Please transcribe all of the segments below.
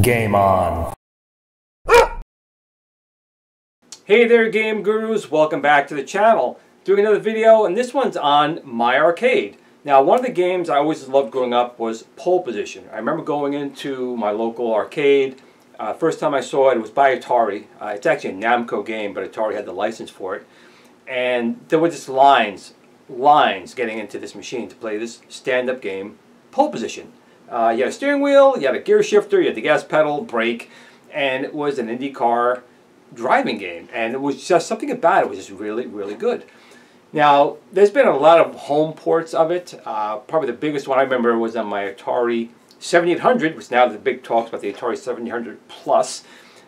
Game on. Hey there game gurus, welcome back to the channel. Doing another video and this one's on My Arcade. Now one of the games I always loved growing up was Pole Position. I remember going into my local arcade. Uh, first time I saw it, it was by Atari. Uh, it's actually a Namco game, but Atari had the license for it. And there were just lines, lines getting into this machine to play this stand-up game, Pole Position. Uh, you had a steering wheel, you had a gear shifter, you had the gas pedal, brake, and it was an IndyCar driving game. And it was just something about it was just really, really good. Now, there's been a lot of home ports of it. Uh, probably the biggest one I remember was on my Atari 7800, which now the big talks about the Atari 7800 Plus.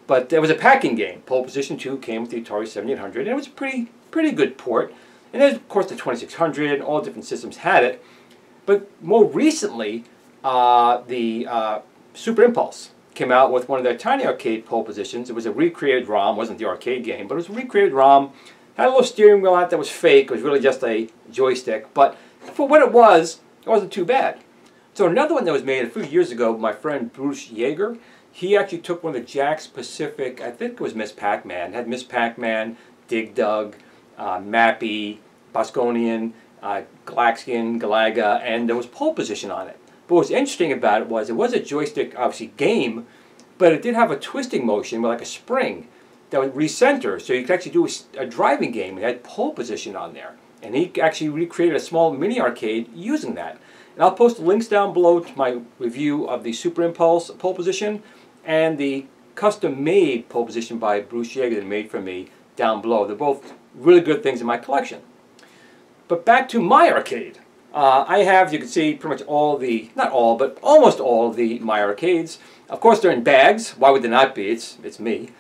But it was a pack-in game. Pole Position 2 came with the Atari 7800, and it was a pretty, pretty good port. And then, of course, the 2600, and all different systems had it. But more recently, uh, the uh, Super Impulse came out with one of their tiny arcade pole positions. It was a recreated ROM, wasn't the arcade game, but it was a recreated ROM. Had a little steering wheel on it that was fake. It was really just a joystick, but for what it was, it wasn't too bad. So another one that was made a few years ago, my friend Bruce Yager, he actually took one of the Jakks Pacific, I think it was Ms. Pac-Man, had Ms. Pac-Man, Dig Dug, uh, Mappy, Bosconian, uh, Galaxian, Galaga, and there was pole position on it. But what's interesting about it was it was a joystick, obviously, game, but it did have a twisting motion, like a spring, that would recenter. So you could actually do a, a driving game. It had pole position on there. And he actually recreated a small mini arcade using that. And I'll post links down below to my review of the Super Impulse pole position and the custom-made pole position by Bruce Yager that made for me down below. They're both really good things in my collection. But back to my arcade. Uh, I have, you can see, pretty much all the, not all, but almost all of the My Arcades. Of course, they're in bags. Why would they not be? It's, it's me.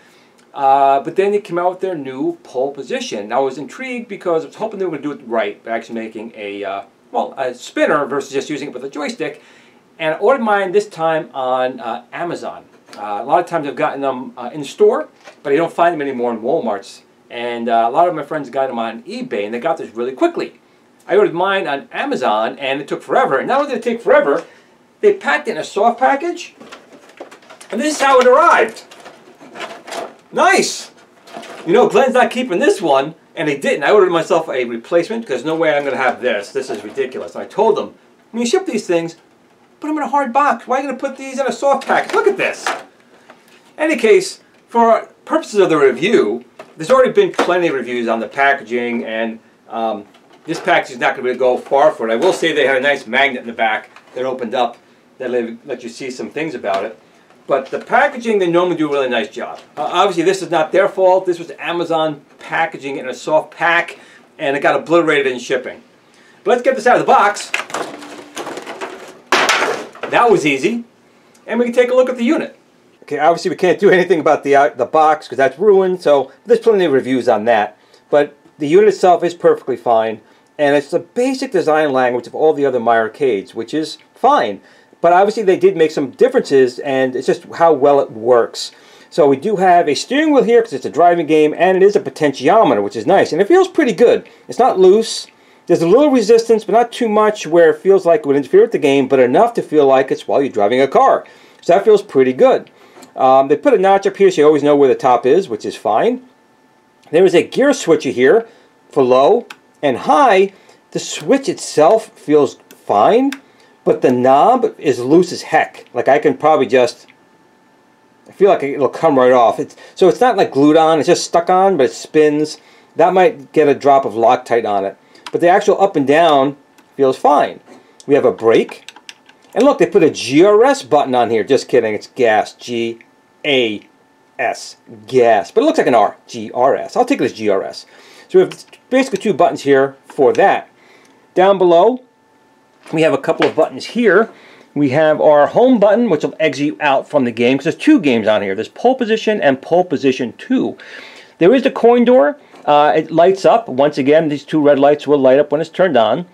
Uh, but then they came out with their new pole position. Now, I was intrigued because I was hoping they were going to do it right by actually making a, uh, well, a spinner versus just using it with a joystick. And I ordered mine this time on uh, Amazon. Uh, a lot of times I've gotten them uh, in store, but I don't find them anymore in Walmarts. And a lot of my friends got them on eBay, and they got this really quickly. I ordered mine on Amazon and it took forever. And not only did it take forever, they packed it in a soft package. And this is how it arrived. Nice! You know, Glen's not keeping this one, and he didn't. I ordered myself a replacement because no way I'm going to have this. This is ridiculous. And I told them, when you ship these things, put them in a hard box. Why are you going to put these in a soft package? Look at this. any case, for purposes of the review, there's already been plenty of reviews on the packaging and um, this package is not going to go far for it. I will say they had a nice magnet in the back that opened up that let you see some things about it. But the packaging, they normally do a really nice job. Uh, obviously, this is not their fault. This was Amazon packaging in a soft pack, and it got obliterated in shipping. But let's get this out of the box. That was easy. And we can take a look at the unit. Okay, obviously we can't do anything about the, uh, the box because that's ruined, so there's plenty of reviews on that. But the unit itself is perfectly fine and it's the basic design language of all the other My Arcades, which is fine. But obviously they did make some differences, and it's just how well it works. So we do have a steering wheel here because it's a driving game, and it is a potentiometer, which is nice. And it feels pretty good. It's not loose. There's a little resistance, but not too much where it feels like it would interfere with the game, but enough to feel like it's while you're driving a car. So that feels pretty good. Um, they put a notch up here so you always know where the top is, which is fine. There is a gear switcher here for low, and high, the switch itself feels fine, but the knob is loose as heck. Like I can probably just, I feel like it'll come right off. It's, so it's not like glued on, it's just stuck on, but it spins. That might get a drop of Loctite on it. But the actual up and down feels fine. We have a brake. And look, they put a GRS button on here. Just kidding, it's gas. G-A-S. Gas. But it looks like an R. G-R-S. I'll take it as GRS. So we have basically two buttons here for that. Down below, we have a couple of buttons here. We have our home button, which will exit you out from the game, because there's two games on here. There's pole position and pole position 2. There is the coin door. Uh, it lights up. Once again, these two red lights will light up when it's turned on.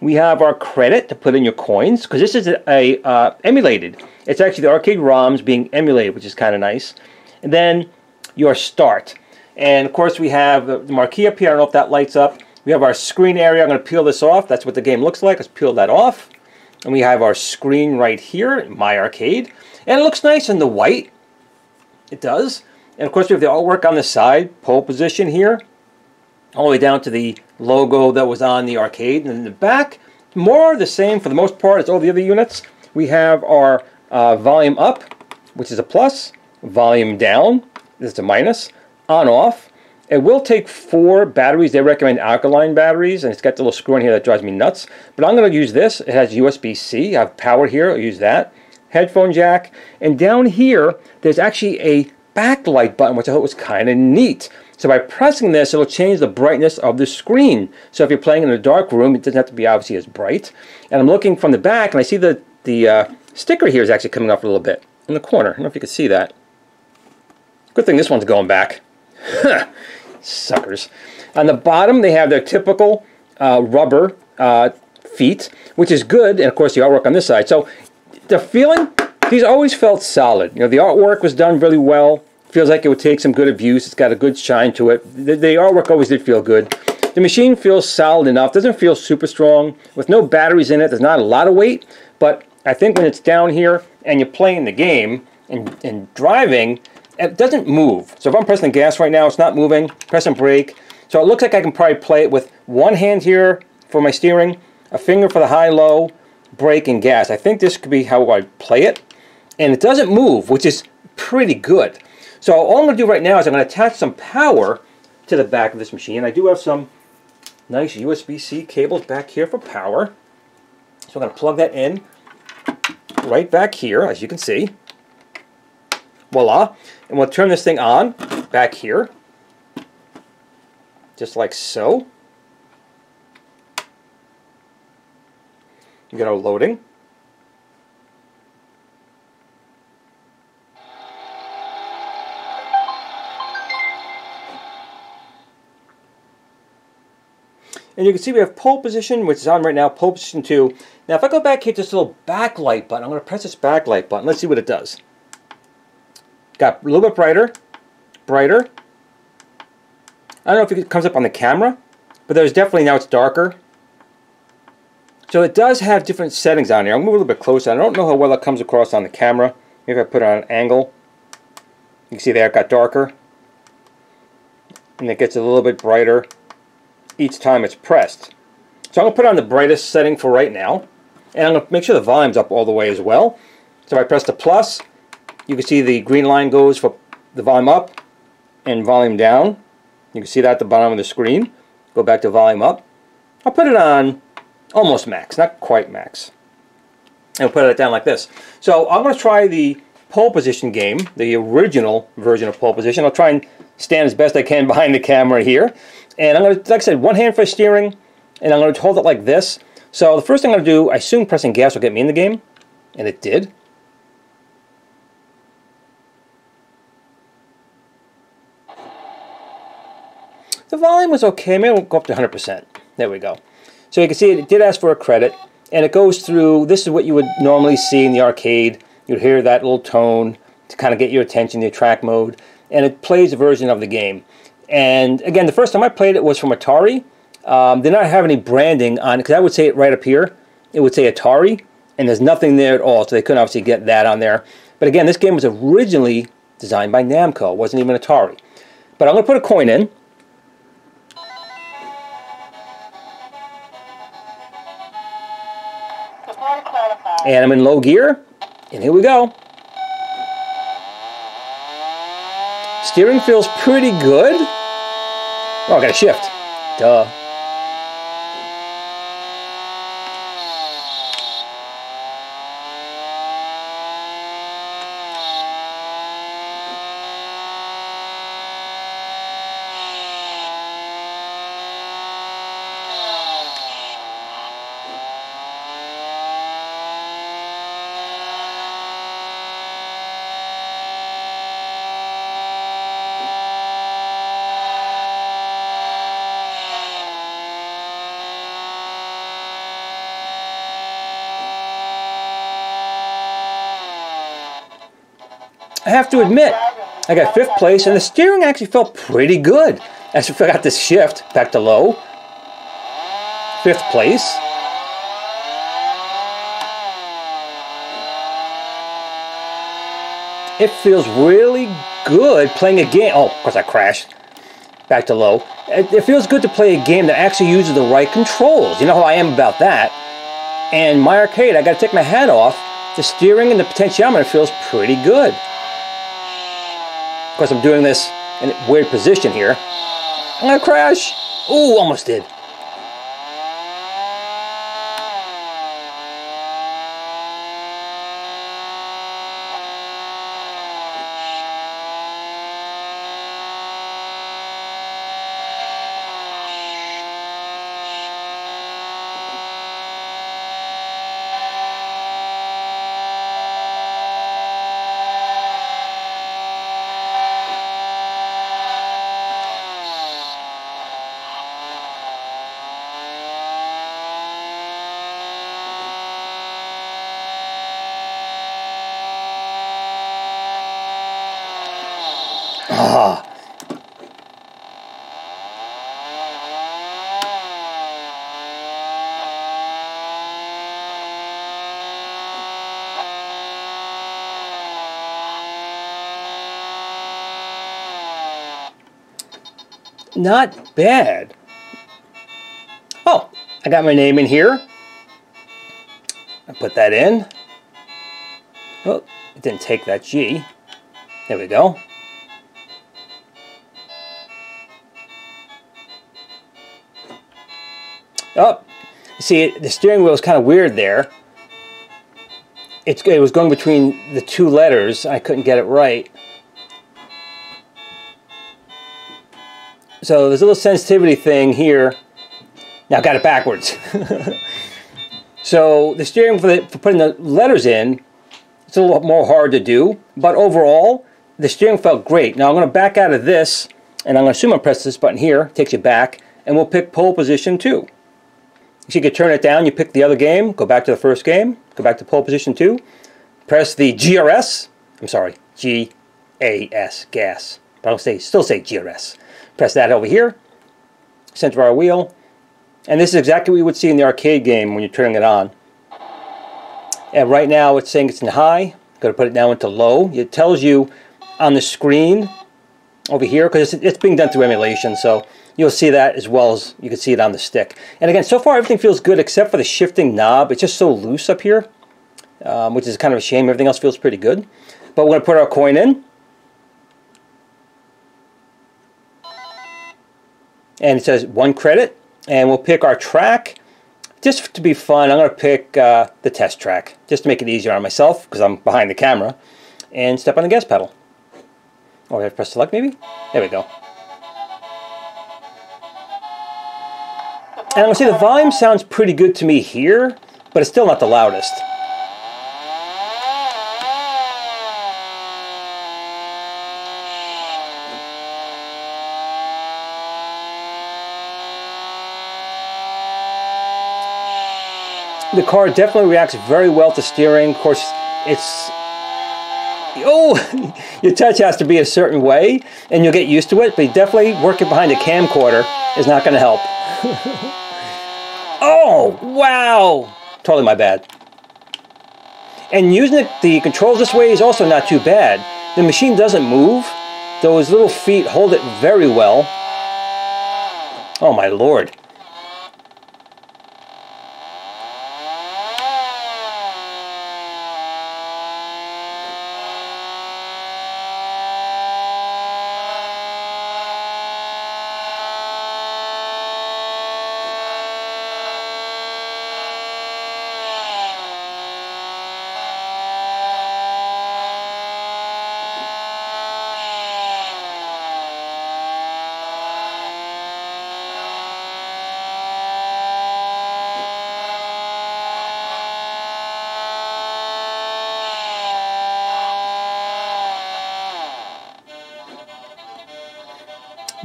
We have our credit to put in your coins, because this is a, a uh, emulated. It's actually the arcade ROMs being emulated, which is kind of nice. And then your start. And of course we have the marquee up here. I don't know if that lights up. We have our screen area. I'm going to peel this off. That's what the game looks like. Let's peel that off. And we have our screen right here, My Arcade. And it looks nice in the white. It does. And of course we have the artwork on the side, pole position here, all the way down to the logo that was on the arcade. And in the back, more the same for the most part as all the other units. We have our uh, volume up, which is a plus, volume down, this is a minus, on off. It will take four batteries. They recommend alkaline batteries, and it's got the little screw in here that drives me nuts. But I'm going to use this. It has USB-C. I have power here. I'll use that. Headphone jack. And down here, there's actually a backlight button, which I thought was kind of neat. So by pressing this, it'll change the brightness of the screen. So if you're playing in a dark room, it doesn't have to be obviously as bright. And I'm looking from the back, and I see the, the uh, sticker here is actually coming off a little bit in the corner. I don't know if you can see that. Good thing this one's going back. Suckers. On the bottom, they have their typical uh, rubber uh, feet, which is good, and of course the artwork on this side. So the feeling, these always felt solid. You know, the artwork was done really well. Feels like it would take some good abuse. It's got a good shine to it. The, the artwork always did feel good. The machine feels solid enough. Doesn't feel super strong. With no batteries in it, there's not a lot of weight. But I think when it's down here and you're playing the game and, and driving, it doesn't move. So if I'm pressing gas right now, it's not moving. Pressing brake. So it looks like I can probably play it with one hand here for my steering, a finger for the high-low, brake, and gas. I think this could be how I play it. And it doesn't move, which is pretty good. So all I'm going to do right now is I'm going to attach some power to the back of this machine. I do have some nice USB-C cables back here for power. So I'm going to plug that in right back here, as you can see. Voila. And we'll turn this thing on back here, just like so. You get our loading. And you can see we have pole position, which is on right now, pole position 2. Now if I go back here to this little backlight button, I'm going to press this backlight button. Let's see what it does. Got a little bit brighter, brighter. I don't know if it comes up on the camera, but there's definitely, now it's darker. So it does have different settings on here. I'll move a little bit closer. I don't know how well it comes across on the camera. Maybe if I put it on an angle. You can see there it got darker. And it gets a little bit brighter each time it's pressed. So I'm going to put on the brightest setting for right now. And I'm going to make sure the volume's up all the way as well. So if I press the plus, you can see the green line goes for the volume up and volume down. You can see that at the bottom of the screen. Go back to volume up. I'll put it on almost max, not quite max. And I'll put it down like this. So I'm going to try the pole position game, the original version of pole position. I'll try and stand as best I can behind the camera here. And I'm going to, like I said, one hand for steering, and I'm going to hold it like this. So the first thing I'm going to do, I assume pressing gas will get me in the game, and it did. The volume was okay, maybe we'll go up to 100%. There we go. So you can see it did ask for a credit, and it goes through, this is what you would normally see in the arcade. You'd hear that little tone to kind of get your attention, the track mode, and it plays a version of the game. And again, the first time I played it was from Atari. Um, they not have any branding on it, because I would say it right up here. It would say Atari, and there's nothing there at all, so they couldn't obviously get that on there. But again, this game was originally designed by Namco. It wasn't even Atari. But I'm going to put a coin in. And I'm in low gear, and here we go. Steering feels pretty good. Oh, I got a shift. Duh. I have to admit, I got fifth place and the steering actually felt pretty good as I got this shift back to low. Fifth place. It feels really good playing a game. Oh, of course I crashed. Back to low. It, it feels good to play a game that actually uses the right controls. You know how I am about that. And my arcade, I gotta take my hat off. The steering and the potentiometer feels pretty good. Course, I'm doing this in a weird position here. I'm gonna crash. Ooh, almost did. Ah. Not bad. Oh, I got my name in here. I put that in. Oh, it didn't take that G. There we go. Oh, see, the steering wheel is kind of weird there. It's, it was going between the two letters. I couldn't get it right. So there's a little sensitivity thing here. Now I've got it backwards. so the steering for, the, for putting the letters in, it's a little more hard to do. But overall, the steering felt great. Now I'm going to back out of this, and I'm going to assume I press this button here, takes you back, and we'll pick pole position 2. So you can turn it down, you pick the other game, go back to the first game, go back to pole position 2, press the GRS, I'm sorry, G-A-S, gas, but I'll say, still say GRS. Press that over here, center of our wheel, and this is exactly what you would see in the arcade game when you're turning it on. And right now it's saying it's in high, going to put it now into low. It tells you on the screen over here, because it's, it's being done through emulation, so you'll see that as well as you can see it on the stick. And again, so far everything feels good except for the shifting knob. It's just so loose up here, um, which is kind of a shame. Everything else feels pretty good. But we're going to put our coin in. And it says one credit. And we'll pick our track. Just to be fun, I'm going to pick uh, the test track, just to make it easier on myself, because I'm behind the camera. And step on the gas pedal. Oh, I press select maybe? There we go. And I'm going to say the volume sounds pretty good to me here, but it's still not the loudest. The car definitely reacts very well to steering. Of course, it's oh, your touch has to be a certain way, and you'll get used to it, but definitely working behind a camcorder is not going to help. oh, wow! Totally my bad. And using the, the controls this way is also not too bad. The machine doesn't move. Those little feet hold it very well. Oh my lord.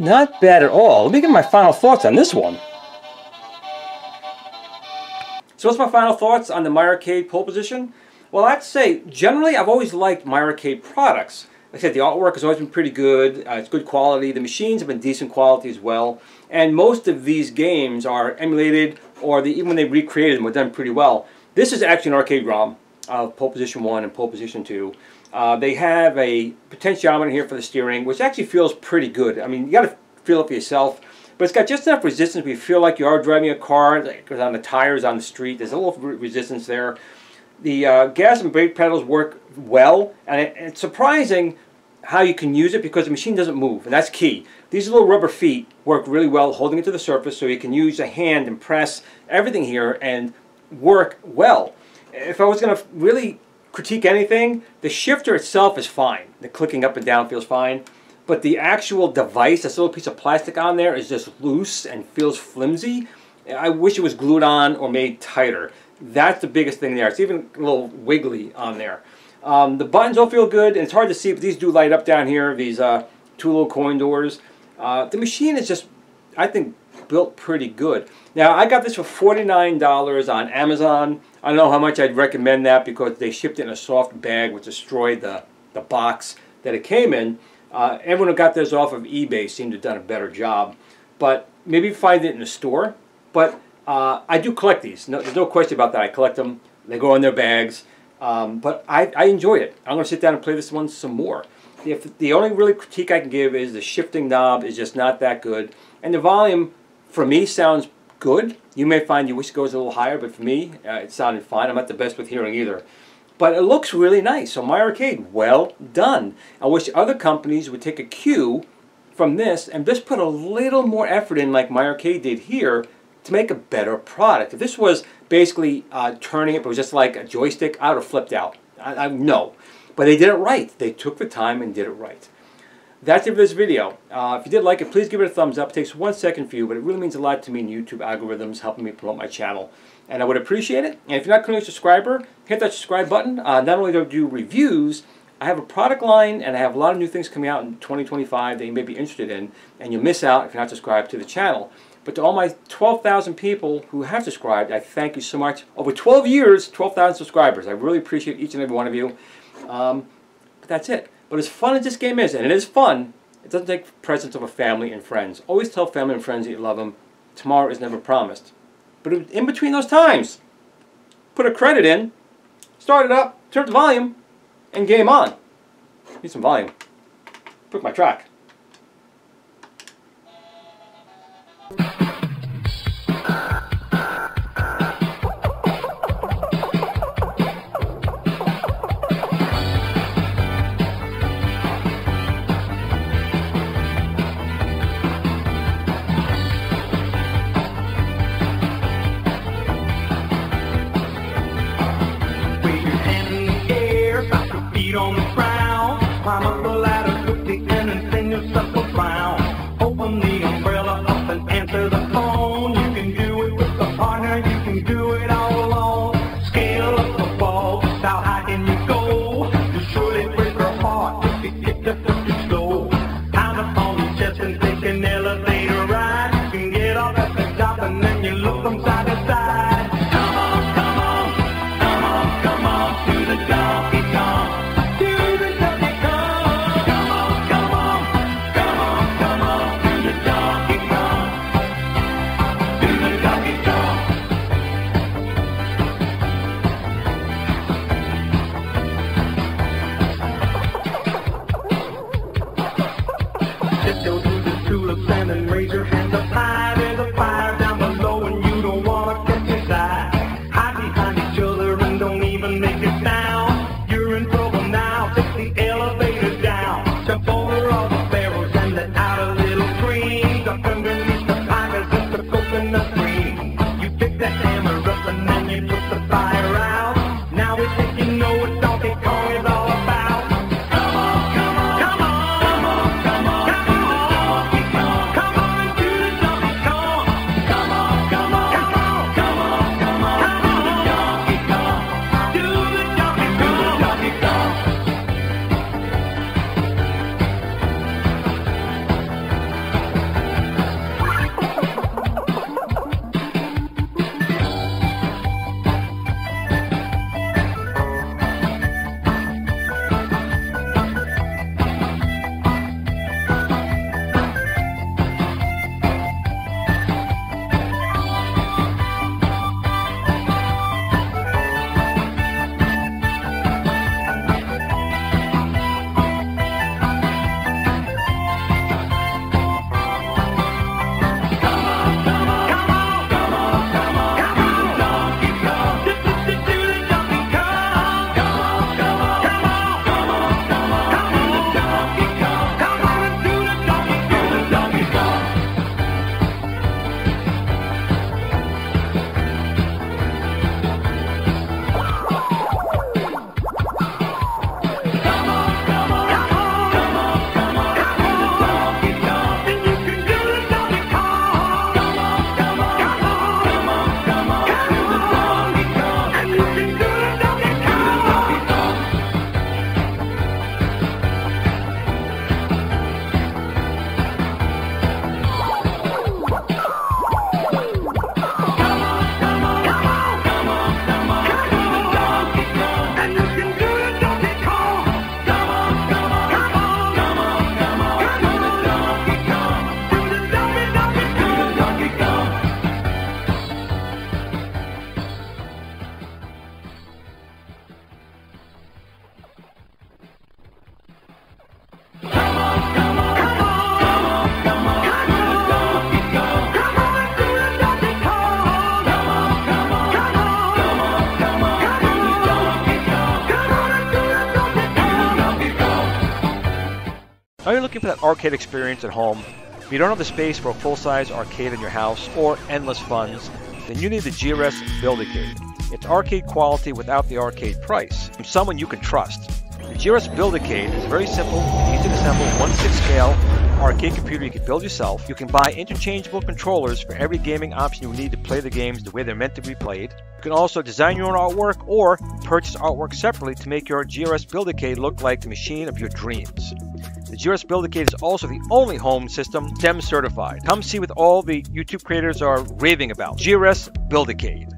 Not bad at all. Let me get my final thoughts on this one. So what's my final thoughts on the My Arcade pole position? Well, I'd say, generally, I've always liked My Arcade products. Like I said, the artwork has always been pretty good. Uh, it's good quality. The machines have been decent quality as well. And most of these games are emulated, or the, even when they recreated them, were done pretty well. This is actually an arcade ROM of Pole Position 1 and Pole Position 2. Uh, they have a potentiometer here for the steering, which actually feels pretty good. I mean, you got to feel it for yourself. But it's got just enough resistance where you feel like you are driving a car, because on the tires on the street, there's a little resistance there. The uh, gas and brake pedals work well, and it, it's surprising how you can use it because the machine doesn't move, and that's key. These little rubber feet work really well holding it to the surface so you can use a hand and press everything here and work well. If I was going to really critique anything, the shifter itself is fine. The clicking up and down feels fine. But the actual device, this little piece of plastic on there, is just loose and feels flimsy. I wish it was glued on or made tighter. That's the biggest thing there. It's even a little wiggly on there. Um, the buttons don't feel good, and it's hard to see, but these do light up down here, these uh, two little coin doors. Uh, the machine is just, I think, built pretty good. Now, I got this for $49 on Amazon. I don't know how much I'd recommend that because they shipped it in a soft bag which destroyed the, the box that it came in. Uh, everyone who got this off of eBay seemed to have done a better job. But maybe find it in a store. But uh, I do collect these. No, there's no question about that. I collect them. They go in their bags. Um, but I, I enjoy it. I'm going to sit down and play this one some more. If the only really critique I can give is the shifting knob is just not that good. And the volume, for me, sounds good. You may find you wish goes a little higher, but for me, uh, it sounded fine. I'm not the best with hearing either. But it looks really nice. So My Arcade, well done. I wish other companies would take a cue from this and just put a little more effort in like My Arcade did here to make a better product. If this was basically uh, turning it, but it was just like a joystick, I would have flipped out. I, I, no. But they did it right. They took the time and did it right. That's it for this video. Uh, if you did like it, please give it a thumbs up. It takes one second for you, but it really means a lot to me in YouTube algorithms helping me promote my channel. And I would appreciate it. And if you're not currently a subscriber, hit that subscribe button. Uh, not only do I do reviews, I have a product line and I have a lot of new things coming out in 2025 that you may be interested in. And you'll miss out if you're not subscribed to the channel. But to all my 12,000 people who have subscribed, I thank you so much. Over 12 years, 12,000 subscribers. I really appreciate each and every one of you. Um, but that's it. But as fun as this game is, and it is fun, it doesn't take presence of a family and friends. Always tell family and friends that you love them. Tomorrow is never promised. But in between those times, put a credit in, start it up, turn up the volume, and game on. Need some volume. Put my track. Are you're looking for that arcade experience at home? If you don't have the space for a full-size arcade in your house or endless funds, then you need the GRS Build-A-Cade. It's arcade quality without the arcade price, from someone you can trust. The GRS Build-A-Cade is very simple, easy to assemble, 1-6 scale, arcade computer you can build yourself. You can buy interchangeable controllers for every gaming option you need to play the games the way they're meant to be played. You can also design your own artwork or purchase artwork separately to make your GRS Build-A-Cade look like the machine of your dreams. The GRS Build-A-Cade is also the only home system STEM certified. Come see what all the YouTube creators are raving about. GRS Build-A-Cade. Yeah,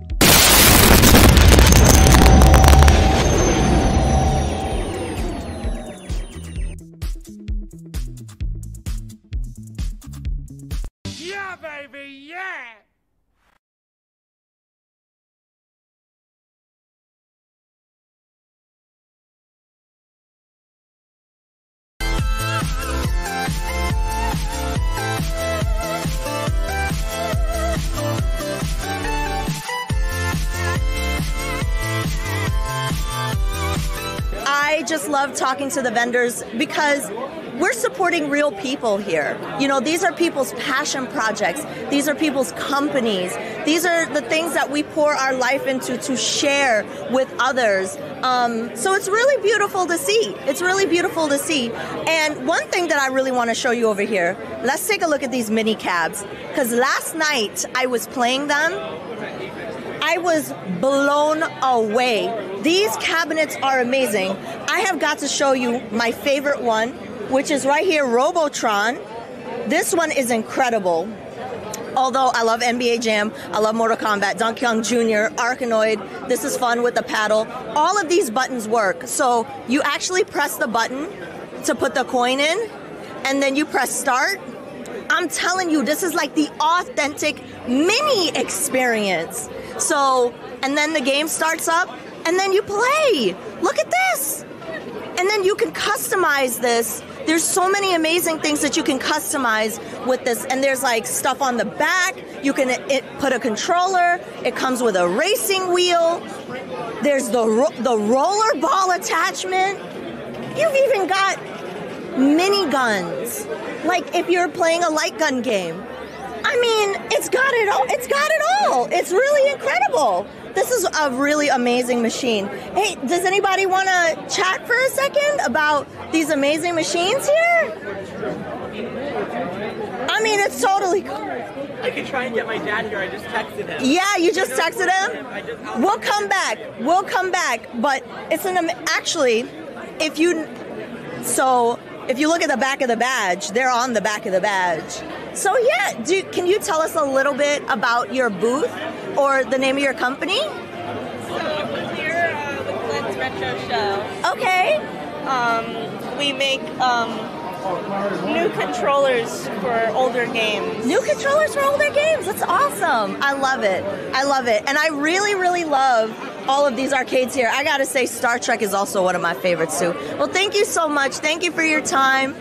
love talking to the vendors because we're supporting real people here. You know, these are people's passion projects. These are people's companies. These are the things that we pour our life into to share with others. Um, so it's really beautiful to see. It's really beautiful to see. And one thing that I really want to show you over here, let's take a look at these mini cabs. Because last night I was playing them I was blown away. These cabinets are amazing. I have got to show you my favorite one, which is right here, Robotron. This one is incredible. Although I love NBA Jam, I love Mortal Kombat, Donkey Kong Jr., Arkanoid, this is fun with the paddle. All of these buttons work. So you actually press the button to put the coin in, and then you press start. I'm telling you, this is like the authentic mini experience. So, and then the game starts up, and then you play. Look at this. And then you can customize this. There's so many amazing things that you can customize with this. And there's like stuff on the back. You can it, put a controller. It comes with a racing wheel. There's the, ro- the roller ball attachment. You've even got mini guns. Like if you're playing a light gun game. I mean, it's got it all. It's got it all. It's really incredible. This is a really amazing machine. Hey, does anybody want to chat for a second about these amazing machines here? I mean, it's totally cool. I can try and get my dad here. I just texted him. Yeah, you just texted him? We'll come back. We'll come back. But it's an actually, if you so if you look at the back of the badge, they're on the back of the badge. So yeah, do, can you tell us a little bit about your booth or the name of your company? So we're uh, with Glen's Retro Show. Okay. Um, we make um, new controllers for older games. New controllers for older games. That's awesome. I love it. I love it. And I really, really love all of these arcades here. I gotta say, Star Trek is also one of my favorites too. Well, thank you so much. Thank you for your time.